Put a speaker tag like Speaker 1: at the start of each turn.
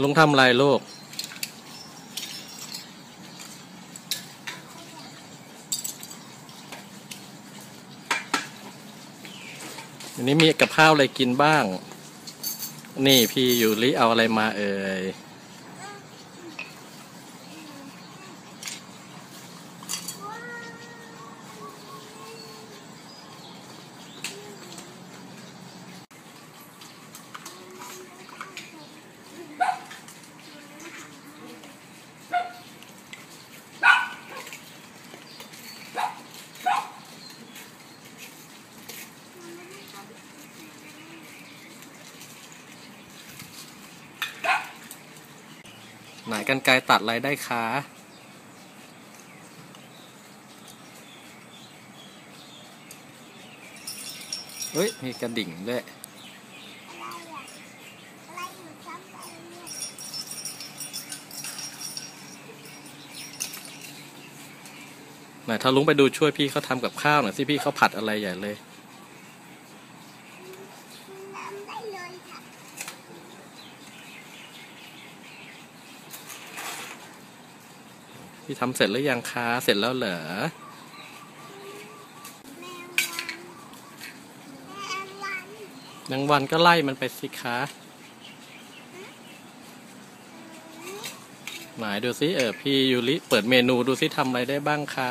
Speaker 1: ลุงทำอะไรลูก อันนี้มีกับข้าวอะไรกินบ้าง นี่พี่อยู่ลิเอาอะไรมาเอ่ย ไหนกันไกลตัดอะไรได้คะเฮ้ย มีกระดิ่งด้วย
Speaker 2: อะไรอะอะไรอยู่ซ้ำไปเนี่ย
Speaker 1: ไหนถ้าลุงไปดูช่วยพี่เขาทำกับข้าวหน่อยสิพี่เขาผัดอะไรใหญ่เลย
Speaker 2: ทำได้เลยค่ะ
Speaker 1: พี่ทำเสร็จหรือยังคะ เสร็จแล้วเหรอ
Speaker 2: นางวัน
Speaker 1: แมงวันก็ไล่มันไปสิคะหมายดูซิเออพี่ยูริเปิดเมนูดูซิทำอะไรได้บ้างคะ